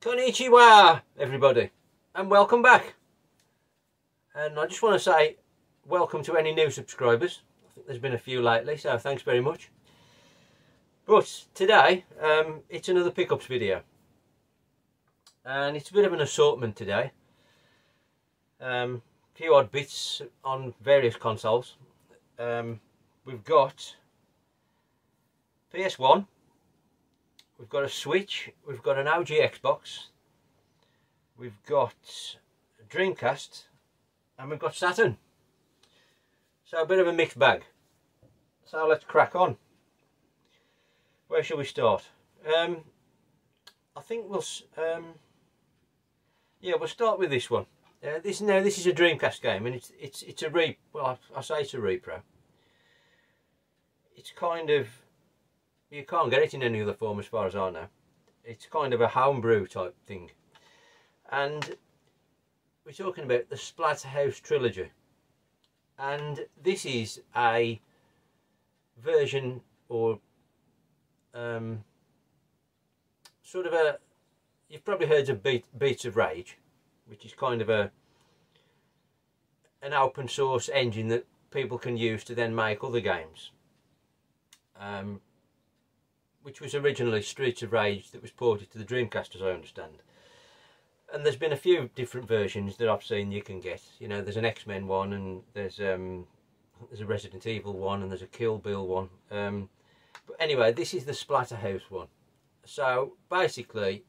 Konnichiwa, everybody, and welcome back. And I just want to say welcome to any new subscribers. I think there's been a few lately, so thanks very much. But today, um, it's another pickups video. And it's a bit of an assortment today. Um, a few odd bits on various consoles. Um, we've got PS1, We've got a Switch, we've got an OG Xbox, we've got Dreamcast, and we've got Saturn. So a bit of a mixed bag. So let's crack on. Where shall we start? Um, I think we'll, um, yeah, we'll start with this one. Uh, this now this is a Dreamcast game, and it's it's it's a re. Well, I, I say it's a repro. It's kind of you can't get it in any other form as far as I know. It's kind of a homebrew type thing. And we're talking about the Splatterhouse trilogy. And this is a version or um, sort of a you've probably heard of Beat, Beats of Rage which is kind of a an open source engine that people can use to then make other games um, which was originally Streets of Rage that was ported to the Dreamcast as I understand. And there's been a few different versions that I've seen you can get. You know, there's an X-Men one and there's um, there's a Resident Evil one and there's a Kill Bill one. Um, but anyway, this is the Splatterhouse one. So basically,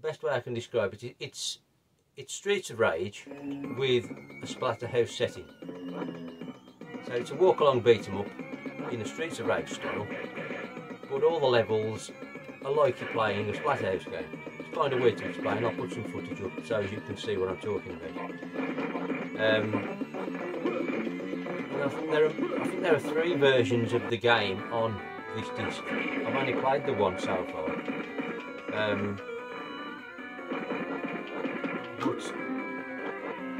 the best way I can describe it, it's it's Streets of Rage with a Splatterhouse setting. So it's a walk along beat 'em up in a Streets of Rage style but all the levels are like you're playing a Splatterhouse game. It's kind of weird to explain, I'll put some footage up so you can see what I'm talking about. Um, I think, there are, I think there are three versions of the game on this disc. I've only played the one so far. Um, but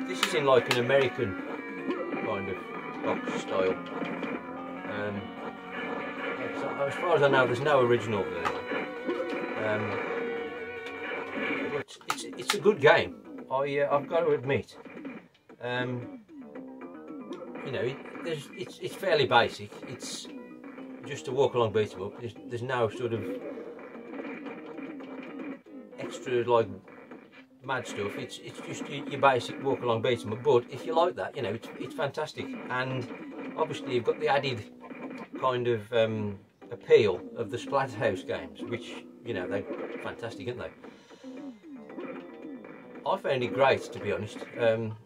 this is in like an American kind of box style. Um, as far as I know, there's no original version. Um, but it's it's a good game. I uh, I've got to admit. Um, you know, it, it's it's fairly basic. It's just to walk along beat 'em up. There's, there's no sort of extra like mad stuff. It's it's just your, basic walk along beat 'em up. But if you like that, you know, it's it's fantastic. And obviously you've got the added kind of um, appeal of the Splatterhouse games, which, you know, they're fantastic, aren't they? I found it great, to be honest. Um,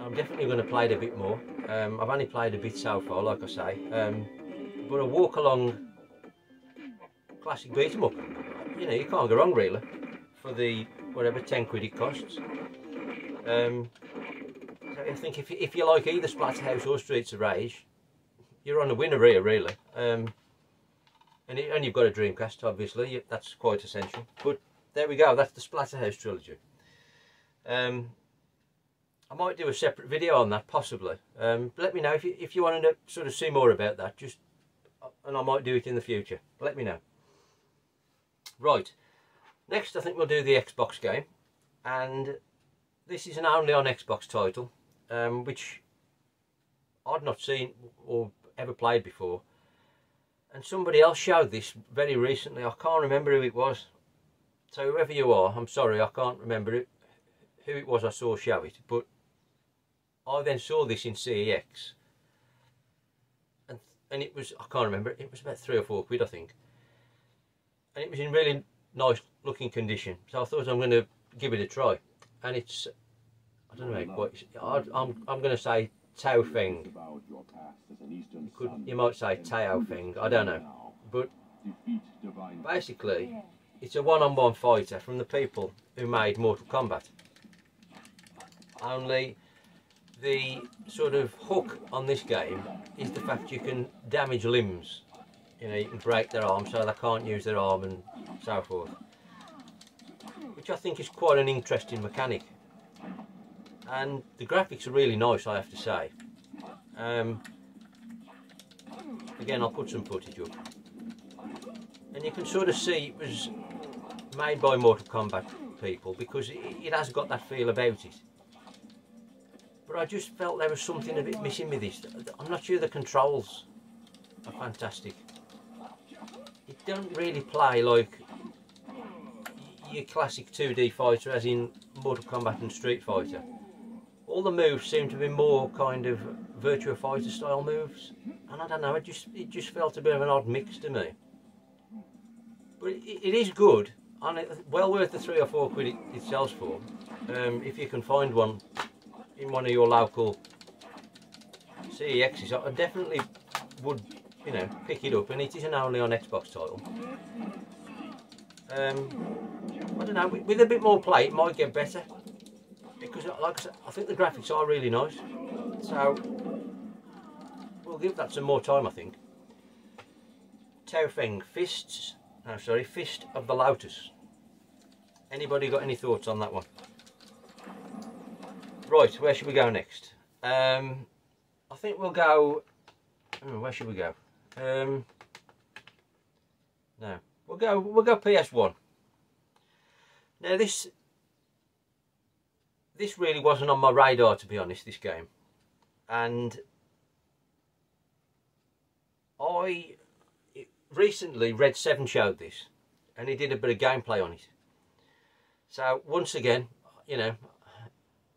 I'm definitely going to play it a bit more. Um, I've only played a bit so far, like I say. Um, but a walk along classic beat 'em up, you know, you can't go wrong really for the whatever 10 quid it costs. Um, so I think if, if you like either Splatterhouse or Streets of Rage, you're on a winner here, really. Um, and, it, and you've got a Dreamcast, obviously. That's quite essential. But there we go. That's the Splatterhouse trilogy. Um, I might do a separate video on that, possibly. Um, let me know if you, if you want to sort of see more about that. Just, and I might do it in the future. Let me know. Right. Next, I think we'll do the Xbox game. And this is an only on Xbox title, um, which I'd not seen or ever played before. And somebody else showed this very recently. I can't remember who it was. So whoever you are, I'm sorry, I can't remember it, who it was I saw show it. But I then saw this in CEX. And, and it was, I can't remember, it was about three or four quid, I think. And it was in really nice looking condition. So I thought I'm going to give it a try. And it's, I don't know what, I'm, I'm going to say Tao Feng. You, could, you might say Tao Feng, I don't know. But basically, it's a one-on-one -on -one fighter from the people who made Mortal Kombat. Only the sort of hook on this game is the fact you can damage limbs. You know, you can break their arm so they can't use their arm and so forth. Which I think is quite an interesting mechanic and the graphics are really nice I have to say Um, again, I'll put some footage up. And you can sort of see it was made by Mortal Kombat people because it, it has got that feel about it. But I just felt there was something a bit missing with this. I'm not sure the controls are fantastic. Don't really play like your classic 2D fighter as in Mortal Kombat and Street Fighter. All the moves seem to be more kind of Virtua Fighter style moves. And I don't know, it just it just felt a bit of an odd mix to me. But it, it is good, and it, well worth the three or four quid it, it sells for. Um, if you can find one in one of your local CEXs, I definitely would, you know, pick it up. And it isn't only on Xbox title. Um, I don't know, with, a bit more play, it might get better. Because, like I said, I think the graphics are really nice. So, we'll give that some more time, I think. Tao Feng, Fists, no, sorry, Fist of the Lotus. Anybody got any thoughts on that one? Right, where should we go next? Um, I think we'll go. Oh, where should we go? Um, no, we'll go. We'll go PS1. Now this. This really wasn't on my radar, to be honest. This game, and I recently Red Seven showed this, and he did a bit of gameplay on it. So once again, you know,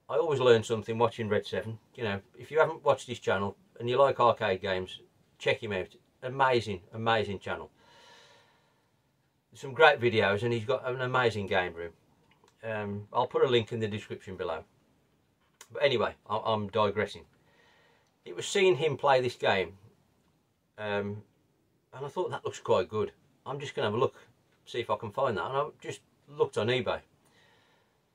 I always learn something watching Red 7. You know, if you haven't watched his channel and you like arcade games, check him out. Amazing, amazing channel. Some great videos and he's got an amazing game room. Um, I'll put a link in the description below. But anyway, I'm digressing. It was seeing him play this game um, and I thought that looks quite good. I'm just going to have a look, see if I can find that. And I just looked on eBay.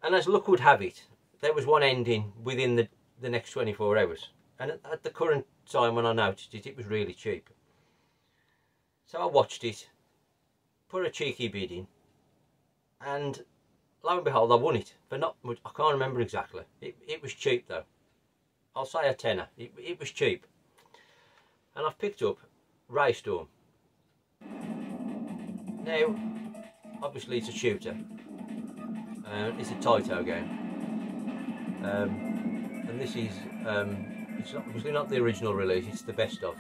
And as luck would have it, there was one ending within the, the next 24 hours. And at, at the current time when I noticed it, it was really cheap. So I watched it, put a cheeky bid in, and lo and behold, I won it. But not much, I can't remember exactly. It, it was cheap though. I'll say a tenner. It, it was cheap. And I've picked up Raystorm. Now, obviously it's a shooter. Uh, it's a Taito game. Um, and this is, um, it's obviously not the original release, it's the best of,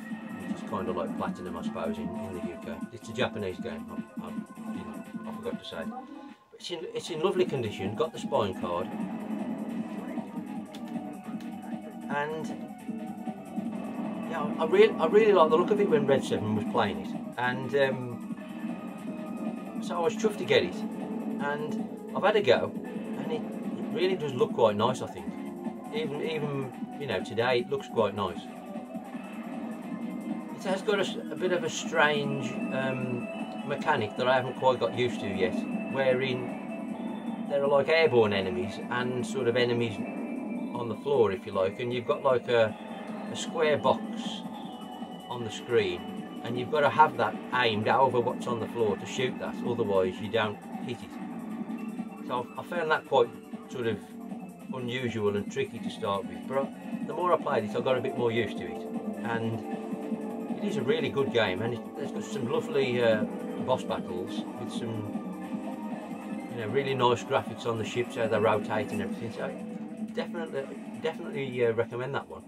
is kind of like Platinum I suppose in, in the UK. It's a Japanese game, I, I, I forgot to say. It's in, it's in lovely condition, got the spine card. And yeah, I really, I really like the look of it when Red 7 was playing it. And um, so I was chuffed to get it. And I've had a go, and it really does look quite nice I think even even you know today it looks quite nice it has got a, a bit of a strange um, mechanic that I haven't quite got used to yet wherein there are like airborne enemies and sort of enemies on the floor if you like and you've got like a, a square box on the screen and you've got to have that aimed over what's on the floor to shoot that otherwise you don't hit it. So I found that quite sort of unusual and tricky to start with but the more I played it I got a bit more used to it. And is a really good game and it, has got some lovely uh, boss battles with some you know really nice graphics on the ships how they rotate and everything. So definitely definitely uh, recommend that one.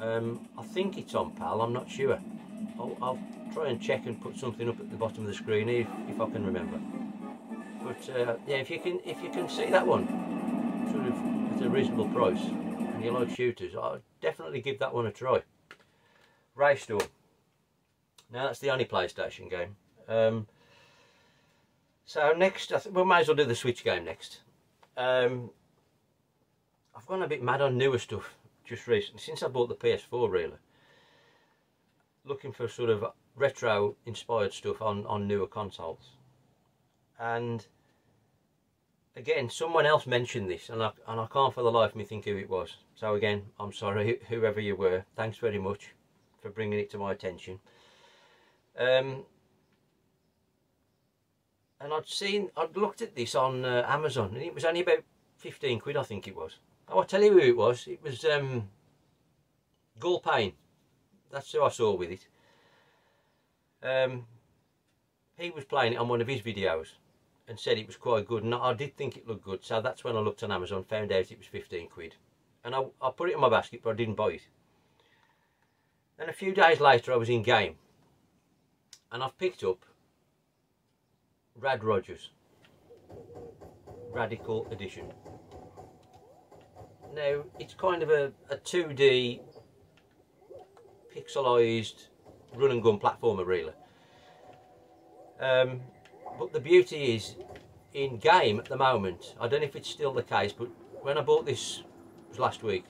Um, I think it's on PAL I'm not sure. I'll, I'll, try and check and put something up at the bottom of the screen if, if I can remember. But uh, yeah if you can if you can see that one sort of at a reasonable price and you like shooters, I'd definitely give that one a try. Raystorm. Now that's the only PlayStation game. Um, so next, I we might as well do the Switch game next. Um, I've gone a bit mad on newer stuff just recently, since I bought the PS4 really. Looking for sort of retro inspired stuff on, on newer consoles. And again, someone else mentioned this, and I, and I can't for the life of me think who it was. So again, I'm sorry, whoever you were. Thanks very much for bringing it to my attention. Um, and I'd seen, I'd looked at this on uh, Amazon, and it was only about 15 quid, I think it was. Oh, I'll tell you who it was. It was um, Payne, that's who I saw with it. Um, he was playing it on one of his videos and said it was quite good and I did think it looked good so that's when I looked on Amazon found out it was 15 quid and I, I put it in my basket but I didn't buy it then a few days later I was in game. And I've picked up Rad Rogers. Radical Edition. Now it's kind of a, a 2D pixelized run and gun platformer really. Um, but the beauty is in game at the moment I don't know if it's still the case but when I bought this was last week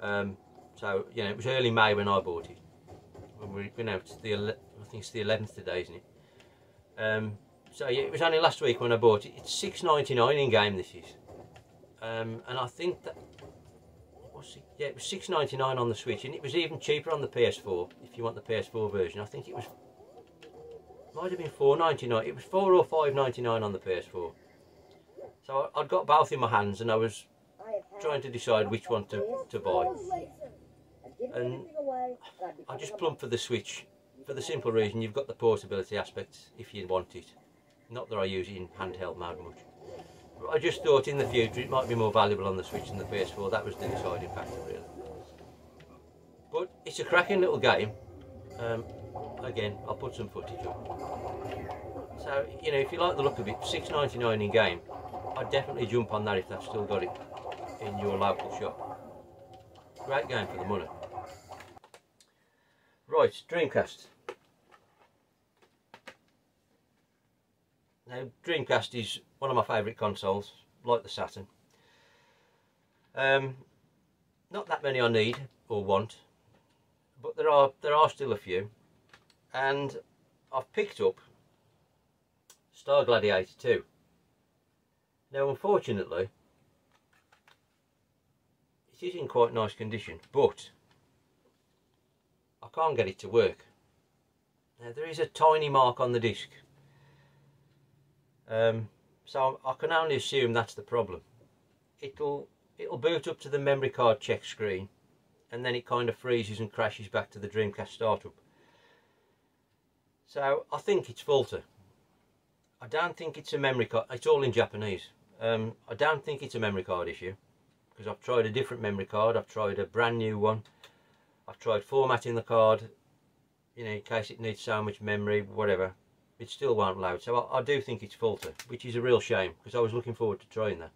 um, so you know it was early May when I bought it when we went out the I think it's the 11th today isn't it um, so yeah it was only last week when I bought it it's 6.99 in game this is um, and I think that what's it? yeah it was 6.99 on the Switch and it was even cheaper on the PS4 if you want the PS4 version I think it was might have been four ninety nine. It was four or five ninety nine on the PS4. So I'd got both in my hands and I was trying to decide which one to, to buy. And I just plumped for the Switch for the simple reason you've got the portability aspect if you want it. Not that I use it in handheld mode much. But I just thought in the future it might be more valuable on the Switch than the PS4. That was the deciding factor really. But it's a cracking little game. Um, again I'll put some footage up so you know if you like the look of it 6.99 in game I'd definitely jump on that if they've still got it in your local shop great game for the money right Dreamcast. Now Dreamcast is one of my favourite consoles like the Saturn. Um, not that many I need or want but there are there are still a few. And I've picked up Star Gladiator 2. Now unfortunately it is in quite nice condition but I can't get it to work. Now there is a tiny mark on the disc um, so I can only assume that's the problem. It'll it'll boot up to the memory card check screen and then it kind of freezes and crashes back to the Dreamcast startup. So I think it's faulty. I don't think it's a memory card. It's all in Japanese. Um, I don't think it's a memory card issue because I've tried a different memory card. I've tried a brand new one. I've tried formatting the card, you know, in case it needs so much memory, whatever. It still won't load. So I, I do think it's faulty, which is a real shame because I was looking forward to trying that.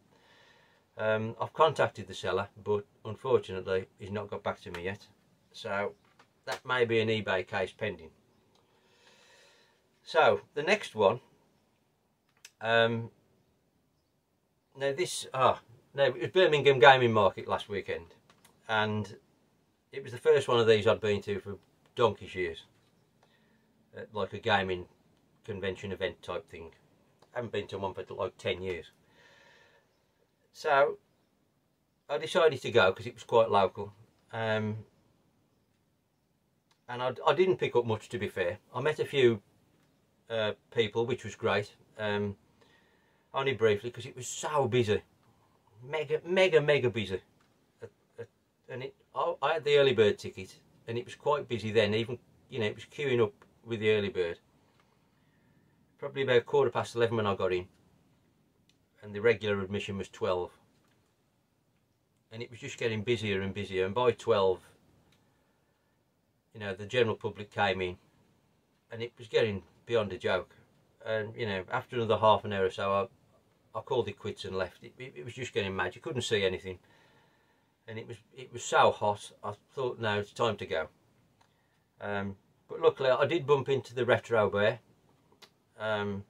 Um, I've contacted the seller, but unfortunately, he's not got back to me yet. So that may be an eBay case pending. So the next one. Um, now this ah no it was Birmingham Gaming Market last weekend, and it was the first one of these I'd been to for donkey's years. Uh, like a gaming convention event type thing. I haven't been to one for like 10 years. So I decided to go because it was quite local. Um, and I, I, didn't pick up much to be fair. I met a few uh, people, which was great. Um, only briefly because it was so busy, mega, mega, mega busy. And it, I, I had the early bird ticket, and it was quite busy then. Even you know, it was queuing up with the early bird. Probably about quarter past eleven when I got in, and the regular admission was twelve. And it was just getting busier and busier. And by twelve, you know, the general public came in, and it was getting beyond a joke. And you know, after another half an hour or so, I, I called it quits and left. It, it, it was just getting mad. You couldn't see anything, and it was it was so hot. I thought, now it's time to go. Um, but luckily, I did bump into the retro bear. Um,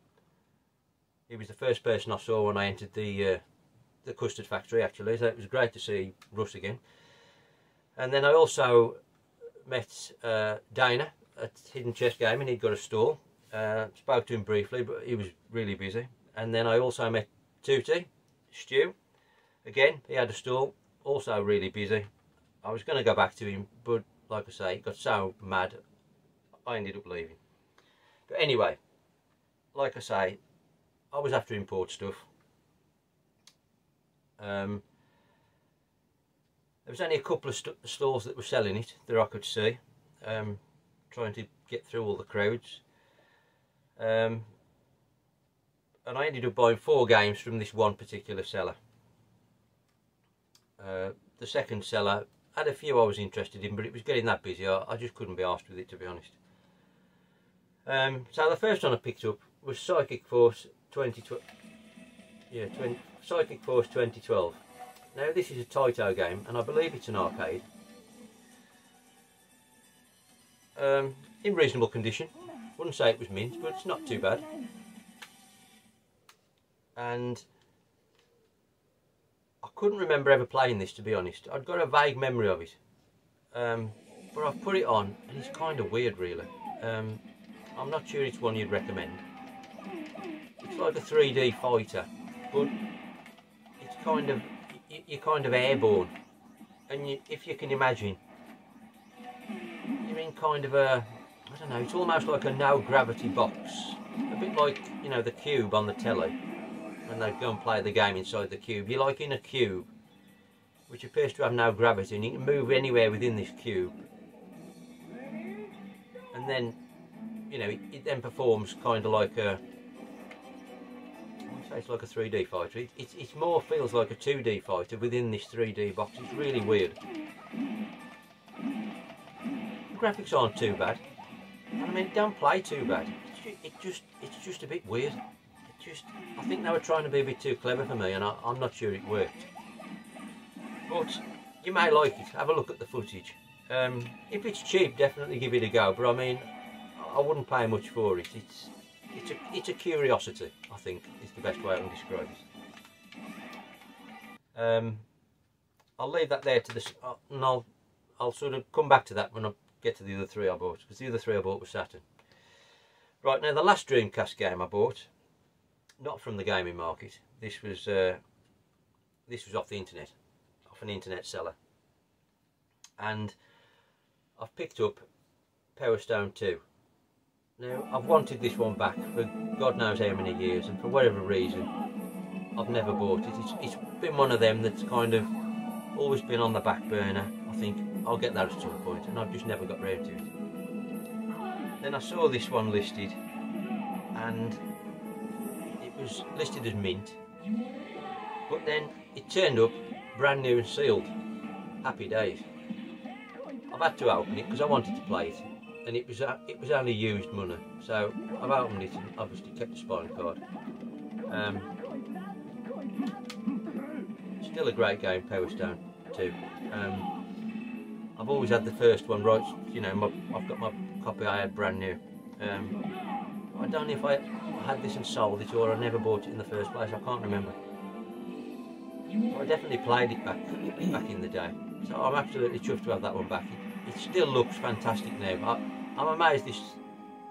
he was the first person I saw when I entered the uh, the custard factory. Actually, so it was great to see Russ again. And then I also met uh, Dana at Hidden Chess Game and He'd got a stall uh, spoke to him briefly, but he was really busy. And then I also met Tootie, Stu. Again, he had a stall, also really busy. I was going to go back to him, but like I say, got so mad, I ended up leaving. But anyway, like I say, I was after import stuff. Um, there was only a couple of st stalls that were selling it that I could see, um, trying to get through all the crowds. Um, and I ended up buying four games from this one particular seller. Uh, the second seller had a few I was interested in, but it was getting that busy. I, I just couldn't be asked with it, to be honest. Um, so the first one I picked up was Psychic Force 2012. Yeah, 20, Psychic Force 2012. Now this is a Taito game, and I believe it's an arcade. Um, in reasonable condition. Wouldn't say it was mint, but it's not too bad. And couldn't remember ever playing this, to be honest. I'd got a vague memory of it. Um, but I've put it on, and it's kind of weird, really. Um, I'm not sure it's one you'd recommend. It's like a 3D fighter, but it's kind of you're kind of airborne, and you, if you can imagine, you're in kind of a I don't know. It's almost like a no gravity box, a bit like you know the cube on the telly when they go and play the game inside the cube. You're like in a cube, which appears to have no gravity, and you can move anywhere within this cube. And then you know, it, it then performs kind of like a, I say it's like a 3D fighter. It, it, it more feels like a 2D fighter within this 3D box. It's really weird. The graphics aren't too bad. I mean, don't play too bad. It, it just, it's just a bit weird. Just, I think they were trying to be a bit too clever for me, and I, I'm not sure it worked. But you may like it. Have a look at the footage. Um, if it's cheap, definitely give it a go. But I mean, I wouldn't pay much for it. It's it's a it's a curiosity. I think is the best way I can describe it. Um, I'll leave that there to this, uh, and I'll I'll sort of come back to that when I get to the other three I bought because the other three I bought were Saturn. Right now, the last Dreamcast game I bought, not from the gaming market. This was uh, this was off the internet, off an internet seller, and I've picked up Power Stone 2. Now, I've wanted this one back for God knows how many years, and for whatever reason, I've never bought it. It's, it's been one of them that's kind of always been on the back burner. I think I'll get that at some point, and I've just never got round to it. Then I saw this one listed, and was listed as mint, but then it turned up brand new and sealed. Happy days. I've had to open it because I wanted to play it and it was it was only used money. So I've opened it and obviously kept the spine card. Um, still a great game, Power Stone 2. Um, I've always had the first one right. You know, my, I've got my copy I had brand new. Um, I don't know if I had this and sold it or I never bought it in the first place. I can't remember. I definitely played it back back in the day. So I'm absolutely chuffed to have that one back. It, it still looks fantastic now. I'm amazed this,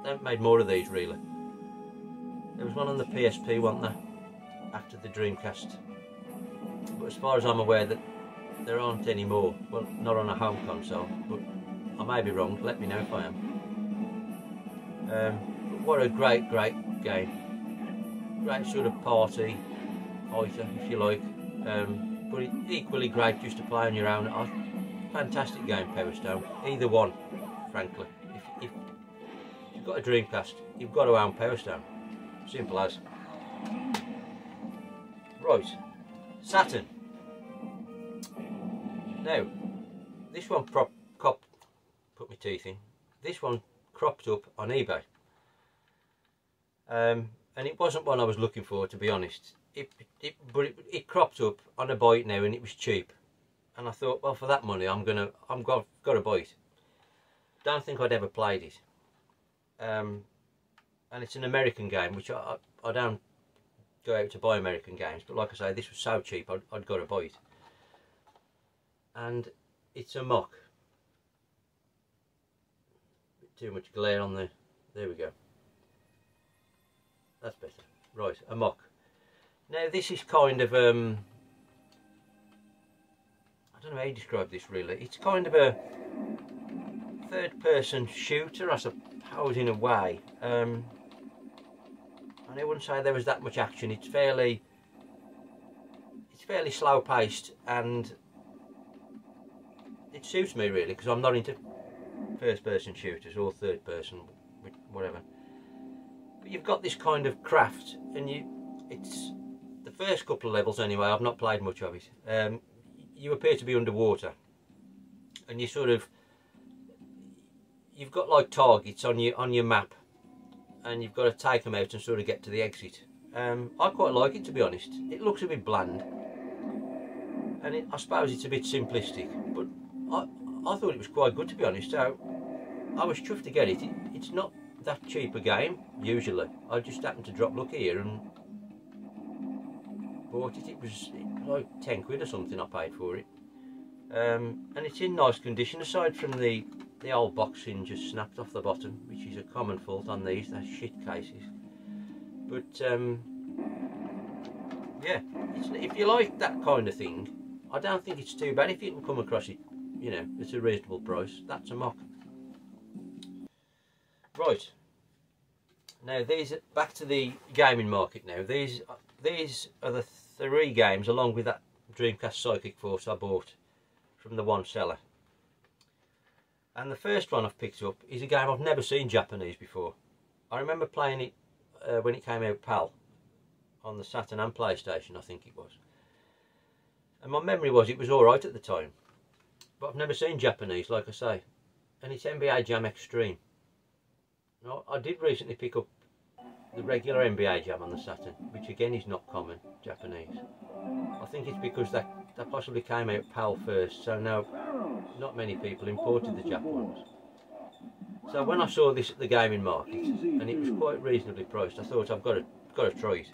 they haven't made more of these really. There was one on the PSP, wasn't there? After the Dreamcast. But as far as I'm aware, that there aren't any more. Well, not on a home console, but I may be wrong. Let me know if I am. Um, what a great, great game. Great sort of party fighter, if you like. Um, but equally great just to play on your own. Fantastic game, Power Stone. Either one, frankly If you've got a Dreamcast, you've got to own Power Stone. Simple as. Right, Saturn. Now, this one prop, cop, put my teeth in. This one cropped up on eBay. Um, and it wasn't one I was looking for, to be honest. It, it, but it, it cropped up on a bite now, and it was cheap. And I thought, well, for that money, I'm gonna, I'm got, got to buy it. Don't think I'd ever played it um, and it's an American game, which I, I don't go out to buy American games, but like I say, this was so cheap, I'd, I'd got to buy it. And it's Amok. Too much glare on the, there we go. That's better. Right, Amok. Now this is kind of, um, I don't know how you describe this really. It's kind of a third person shooter, I suppose in a way. Um, and I wouldn't say there was that much action. It's fairly, it's fairly slow paced, and it suits me really because I'm not into first person shooters or third person, whatever. But you've got this kind of craft, and you, it's the first couple of levels anyway. I've not played much of it. Um, you appear to be underwater, and you sort of, you've got like targets on your on your map, and you've got to take them out and sort of get to the exit. Um, I quite like it to be honest. It looks a bit bland, and it, I suppose it's a bit simplistic, but I I thought it was quite good to be honest. So I was chuffed to get it. it it's not that cheap a game usually. I just happened to drop lucky here and bought it. It was like 10 quid or something I paid for it. Um, and it's in nice condition aside from the the old boxing just snapped off the bottom which is a common fault on these, they're shit cases. But um, yeah, if you like that kind of thing, I don't think it's too bad if you can come across it, you know, it's a reasonable price. That's Amok. Right. Now these back to the gaming market now. These these are the three games along with that Dreamcast Psychic Force I bought from the one seller. And the first one I've picked up is a game I've never seen Japanese before. I remember playing it uh, when it came out PAL on the Saturn and PlayStation I think it was. And my memory was it was alright at the time. But I've never seen Japanese like I say. And it's NBA Jam Extreme. No, I did recently pick up the regular NBA Jam on the Saturn, which again is not common, Japanese. I think it's because that, that possibly came out PAL first, so now not many people imported the Jap ones. So when I saw this at the gaming market, and it was quite reasonably priced, I thought I've got to, got to try it.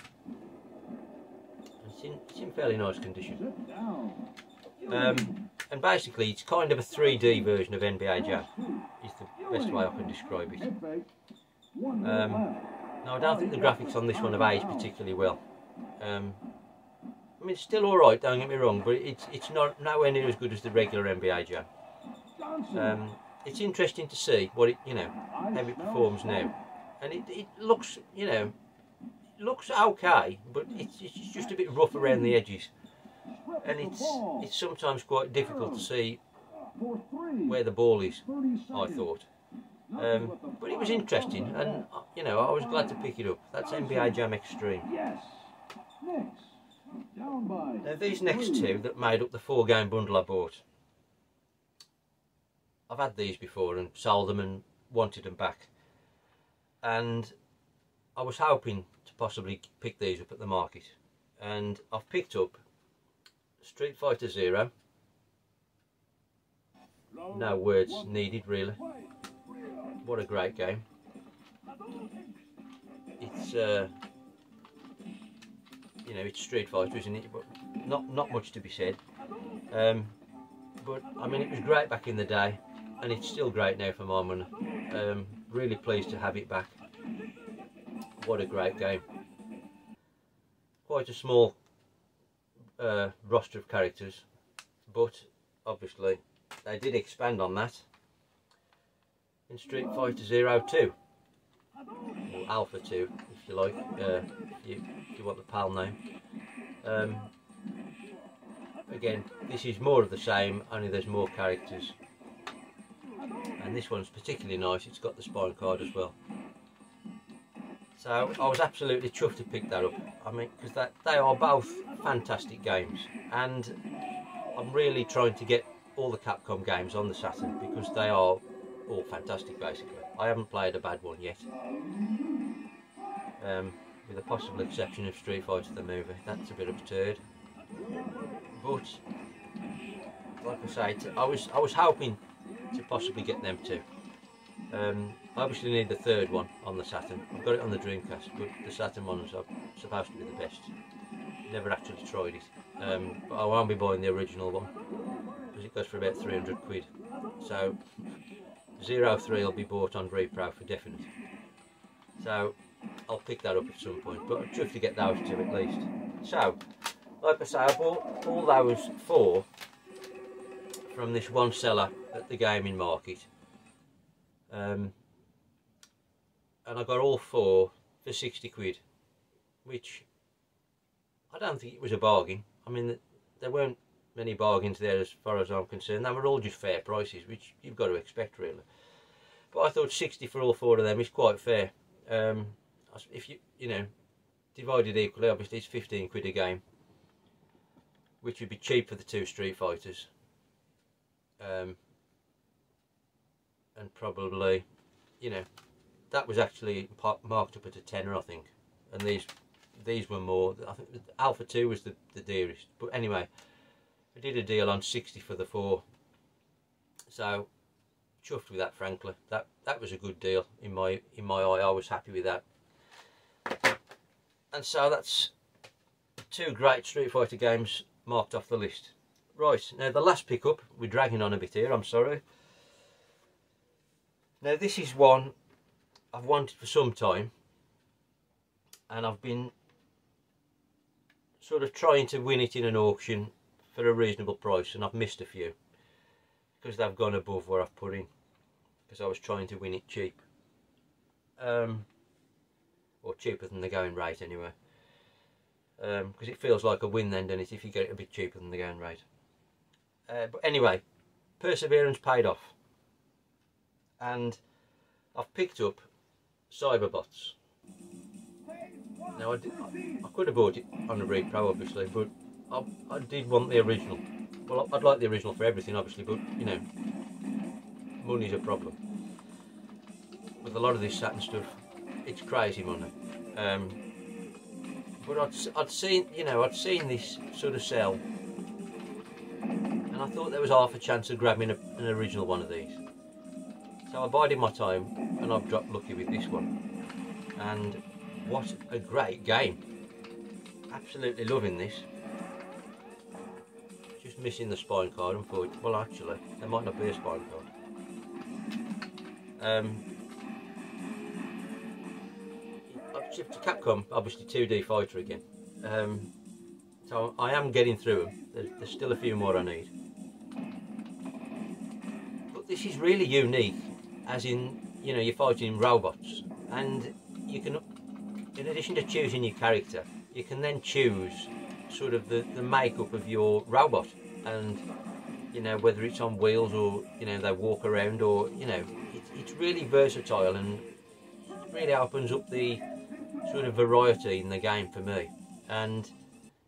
It's in, it's in fairly nice condition. Um, and basically it's kind of a 3D version of NBA Jam, is the best way I can describe it. Um, now I don't think the graphics on this one have aged particularly well. Um, I mean it's still alright, don't get me wrong, but it's it's not nowhere near as good as the regular NBA Jam. Um, it's interesting to see what it you know how it performs now, and it, it looks you know looks okay, but it's, it's just a bit rough around the edges, and it's it's sometimes quite difficult to see where the ball is. I thought. Um, but it was interesting, and you know, I was glad to pick it up. That's NBA Jam Extreme. Now, these next two that made up the four game bundle I bought, I've had these before and sold them and wanted them back. And I was hoping to possibly pick these up at the market. And I've picked up Street Fighter Zero. No words needed, really what a great game. It's uh, you know it's Street Fighter, isn't it? But not not much to be said. Um, but I mean it was great back in the day, and it's still great now for my money. Um, really pleased to have it back. What a great game! Quite a small uh, roster of characters, but obviously they did expand on that in Street Fighter Zero 2 or Alpha 2 if you like uh, if, you, if you want the PAL name. Um, again this is more of the same only there's more characters. And this one's particularly nice it's got the spine card as well so I was absolutely chuffed to pick that up I mean because that they are both fantastic games and I'm really trying to get all the Capcom games on the Saturn because they are all fantastic basically. I haven't played a bad one yet. Um, with the possible exception of Street Fighter the movie. That's a bit of a turd. But like I say, I was I was hoping to possibly get them too. Um, I obviously need the third one on the Saturn. I've got it on the Dreamcast, but the Saturn one's are supposed to be the best. Never actually tried it. Um, but I won't be buying the original one because it goes for about 300 quid. So Zero 03 will be bought on repro for definite. So I'll pick that up at some point, but I'm to get those two at least. So, like I say, I bought all those four from this one seller at the gaming market. Um, and I got all four for 60 quid, which I don't think it was a bargain. I mean, there weren't many bargains there as far as I'm concerned. They were all just fair prices, which you've got to expect really. But I thought 60 for all four of them is quite fair. Um, if you you know divided equally, obviously it's 15 quid a game, which would be cheap for the two Street Fighters. Um, and probably, you know, that was actually marked up at a tenner, I think, and these these were more. I think Alpha Two was the the dearest, but anyway, I did a deal on 60 for the four, so chuffed with that. Frankly, that that was a good deal in my in my eye. I was happy with that and so that's two great Street Fighter games marked off the list. Right, now the last pickup, we're dragging on a bit here, I'm sorry. Now this is one I've wanted for some time and I've been sort of trying to win it in an auction for a reasonable price and I've missed a few because they've gone above where I've put in because I was trying to win it cheap. Um, or cheaper than the going rate anyway. Because um, it feels like a win then, doesn't it, if you get it a bit cheaper than the going rate. Uh, but anyway, perseverance paid off. And I've picked up Cyberbots. Now, I, did, I, I could have bought it on a repro, obviously, but I, I did want the original. Well, I'd like the original for everything, obviously, but, you know, money's a problem. With a lot of this Saturn stuff, it's crazy money. Um, but I'd, I'd seen, you know, I'd seen this sort of sell, and I thought there was half a chance of grabbing a, an original one of these. So I bided my time, and I've dropped lucky with this one. And what a great game! Absolutely loving this. Just missing the spine card, unfortunately. Well, actually, there might not be a spine card. Um, shift to Capcom, obviously 2D fighter again. Um, so I am getting through them. There's, there's, still a few more I need. But this is really unique, as in, you know, you're fighting robots. And you can, in addition to choosing your character, you can then choose sort of the, the makeup of your robot. And, you know, whether it's on wheels or, you know, they walk around or, you know, it, it's really versatile and really opens up the sort of variety in the game for me. And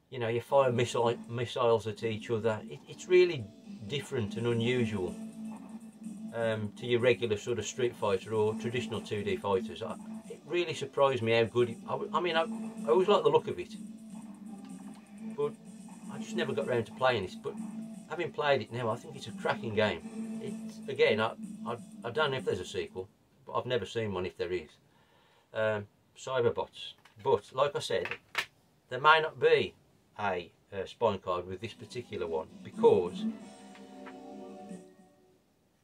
you know, you fire missile, missiles at each other. It, it's really different and unusual um, to your regular sort of Street Fighter or traditional 2D fighters. I, it really surprised me how good. It, I, I, mean, I, I always like the look of it, but I just never got around to playing it. But having played it now, I think it's a cracking game. It again, I, I, I don't know if there's a sequel, but I've never seen one if there is. Um, Cyberbots. But, like I said, there may not be a uh, spine card with this particular one because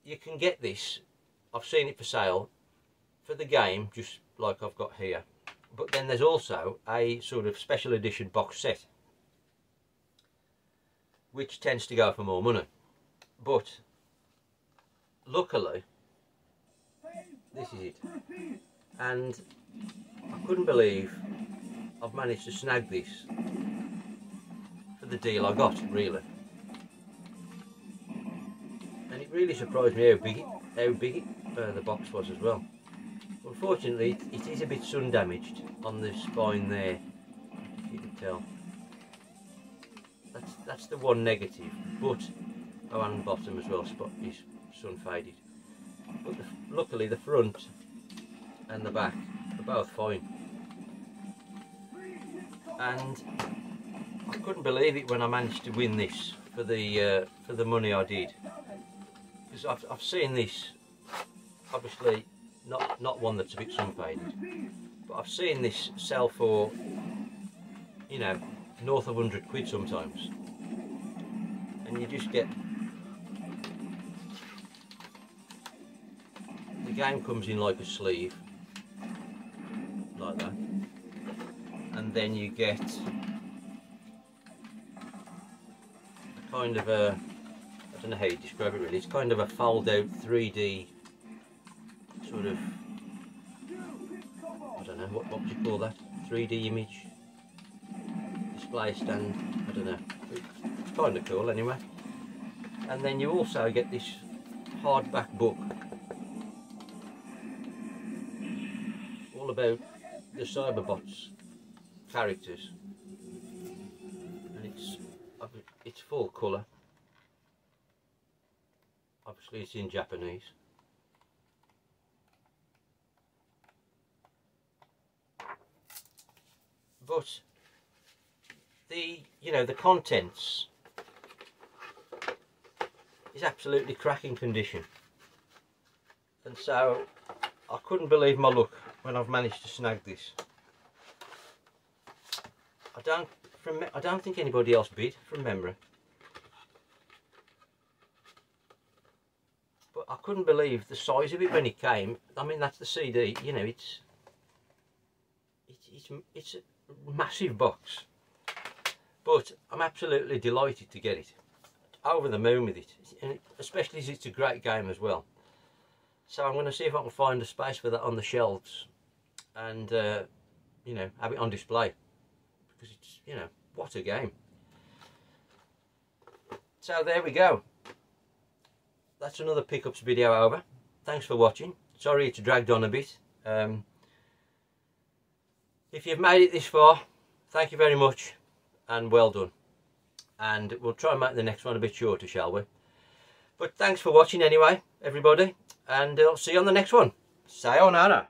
you can get this, I've seen it for sale, for the game, just like I've got here. But then there's also a sort of special edition box set, which tends to go for more money. But, luckily, this is it. And I couldn't believe I've managed to snag this for the deal I got, really. And it really surprised me how big it, how big it, uh, the box was as well. Unfortunately, it, is a bit sun damaged on the spine there, if you can tell. That's that's the one negative, but around the bottom as well. Spot is sun faded. But the, luckily, the front and the back are both fine. And I couldn't believe it when I managed to win this for the uh, for the money I did. Because I've, I've seen this, obviously not not one that's a bit sun faded, but I've seen this sell for, you know, north of 100 quid sometimes. And you just get the game comes in like a sleeve like that and then you get a kind of a don't know how you describe it really. It's kind of a fold out 3D sort of I don't know what, what would you call that? 3D image? Display stand? I don't know. It's kind of cool anyway. And then you also get this hardback book. All about the Cyberbots characters. And it's it's full colour obviously it's in Japanese. But the you know the contents is absolutely cracking condition. And so I couldn't believe my luck when I've managed to snag this. I don't from I don't think anybody else bid from memory I couldn't believe the size of it when it came. I mean that's the CD you know it's it's it's, it's a massive box. But I'm absolutely delighted to get it. Over the moon with it. And especially as it's a great game as well. So I'm going to see if I can find a space for that on the shelves. And uh, you know have it on display. Because it's you know what a game. So there we go that's another pickups video over thanks for watching. Sorry it's dragged on a bit. Um, if you've made it this far thank you very much and well done. And we'll try and make the next one a bit shorter shall we? But thanks for watching anyway everybody and I'll see you on the next one. Sayonara